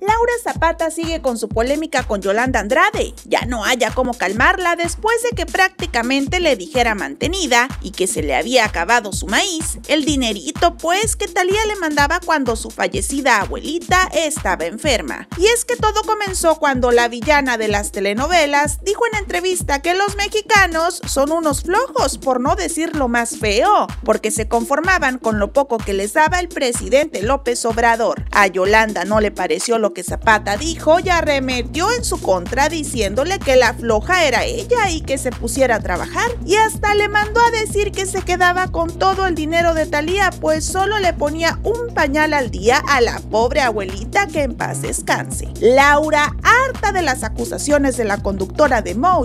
Laura Zapata sigue con su polémica con Yolanda Andrade. Ya no haya cómo calmarla después de que prácticamente le dijera mantenida y que se le había acabado su maíz, el dinerito pues que Talía le mandaba cuando su fallecida abuelita estaba enferma. Y es que todo comenzó cuando la villana de las telenovelas dijo en entrevista que los mexicanos son unos flojos, por no decir lo más feo, porque se conformaban con lo poco que les daba el presidente López Obrador. A Yolanda no le pareció lo que Zapata dijo y arremetió en su contra diciéndole que la floja era ella y que se pusiera a trabajar. Y hasta le mandó a decir que se quedaba con todo el dinero de Talía, pues solo le ponía un pañal al día a la pobre abuelita que en paz descanse. Laura, harta de las acusaciones de la conductora de Mojo,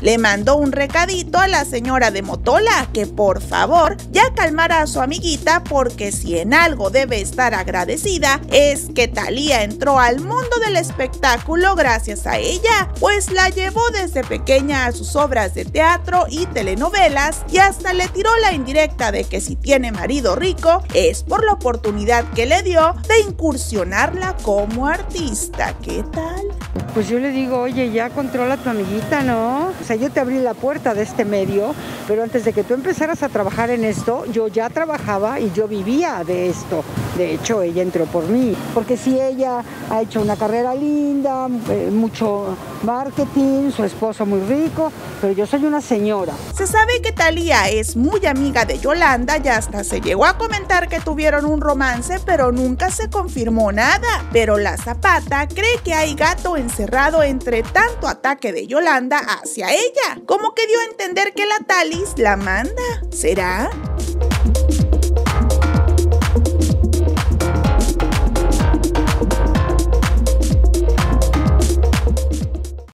le mandó un recadito a la señora de Motola que por favor ya calmara a su amiguita porque si en algo debe estar agradecida es que Talía entró al mundo del espectáculo gracias a ella, pues la llevó desde pequeña a sus obras de teatro y telenovelas y hasta le tiró la indirecta de que si tiene marido rico es por la oportunidad que le dio de incursionarla como artista. ¿Qué tal? Pues yo le digo, oye, ya controla a tu amiguita, ¿no? O sea, yo te abrí la puerta de este medio, pero antes de que tú empezaras a trabajar en esto, yo ya trabajaba y yo vivía de esto. De hecho, ella entró por mí, porque si ella ha hecho una carrera linda, eh, mucho marketing, su esposo muy rico, pero yo soy una señora. Se sabe que Talía es muy amiga de Yolanda y hasta se llegó a comentar que tuvieron un romance, pero nunca se confirmó nada. Pero la Zapata cree que hay gato encerrado entre tanto ataque de Yolanda hacia ella, como que dio a entender que la Talis la manda. ¿Será?